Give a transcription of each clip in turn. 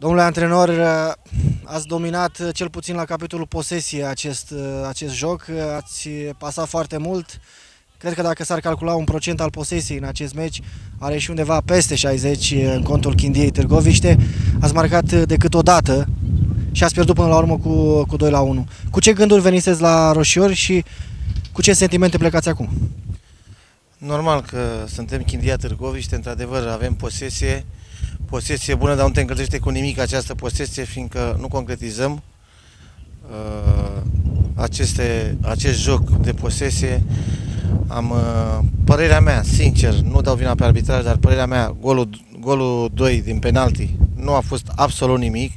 Domnule antrenor, ați dominat cel puțin la capitolul posesie acest, acest joc, ați pasat foarte mult. Cred că dacă s-ar calcula un procent al posesiei în acest meci, are și undeva peste 60 în contul Chindiei Târgoviște. Ați marcat decât o dată și ați pierdut până la urmă cu, cu 2 la 1. Cu ce gânduri veniseți la Roșiori și cu ce sentimente plecați acum? Normal că suntem Chindia Târgoviște, într-adevăr avem posesie, posesie bună, dar nu te încălzește cu nimic această posesie, fiindcă nu concretizăm uh, aceste, acest joc de posesie. Am, uh, părerea mea, sincer, nu dau vina pe arbitraj, dar părerea mea, golul, golul 2 din penalti nu a fost absolut nimic,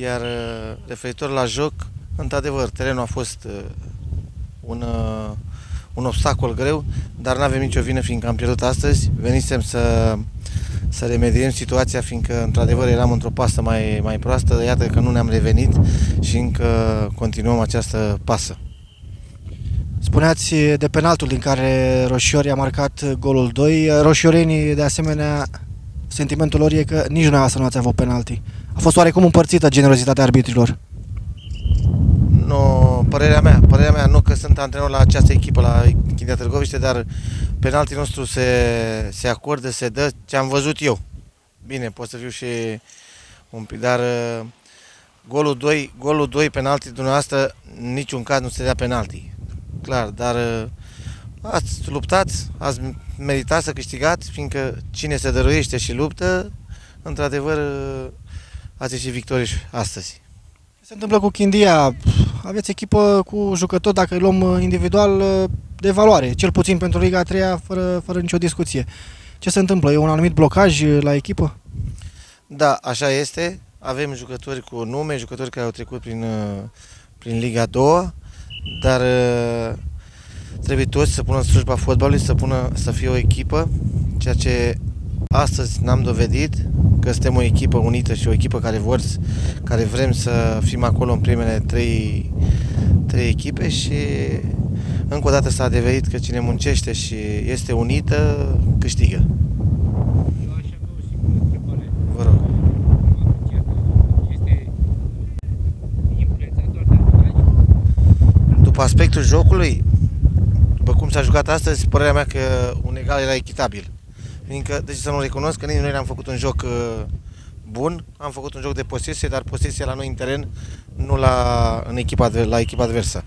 iar uh, referitor la joc, într-adevăr, terenul a fost uh, un, uh, un obstacol greu, dar nu avem nicio vină fiindcă am pierdut astăzi. Venisem să, să remediem situația fiindcă într-adevăr eram într-o pasă mai, mai proastă, iată că nu ne-am revenit și încă continuăm această pasă. Spuneați de penaltul din care Roșiori a marcat golul 2. Roșiorenii, de asemenea, sentimentul lor e că nici dumneavoastră nu ați avut penalti. A fost oarecum împărțită generozitatea arbitrilor. Nu, părerea mea, părerea mea, nu că sunt antrenor la această echipă, la Chindia Târgoviște, dar penaltii nostru se, se acordă, se dă ce am văzut eu. Bine, pot să fiu și un pic, dar uh, golul 2, golul 2 penalti dumneavoastră, în niciun caz nu se dea penalti. Clar, dar uh, ați luptat, ați meritat să câștigați, fiindcă cine se dăruiește și luptă, într-adevăr, uh, ați ieșit victorioși astăzi. Ce se întâmplă cu Chindia? Aveți echipă cu jucători, dacă îi luăm individual, de valoare, cel puțin pentru Liga 3 fără, fără nicio discuție. Ce se întâmplă? E un anumit blocaj la echipă? Da, așa este. Avem jucători cu nume, jucători care au trecut prin, prin Liga 2, dar trebuie toți să pună în slujba fotbalului, să, pună, să fie o echipă, ceea ce astăzi n-am dovedit, că suntem o echipă unită și o echipă care vor, care vrem să fim acolo în primele trei, trei echipe și încă o dată s-a adeverit că cine muncește și este unită, câștigă. Vă rog. După aspectul jocului, după cum s-a jucat astăzi, părerea mea că un egal era echitabil. Fiindcă, deci să nu recunosc că nici noi n-am făcut un joc uh, bun, am făcut un joc de posesie, dar posesia la noi în teren, nu la, în echipa, la echipa adversă.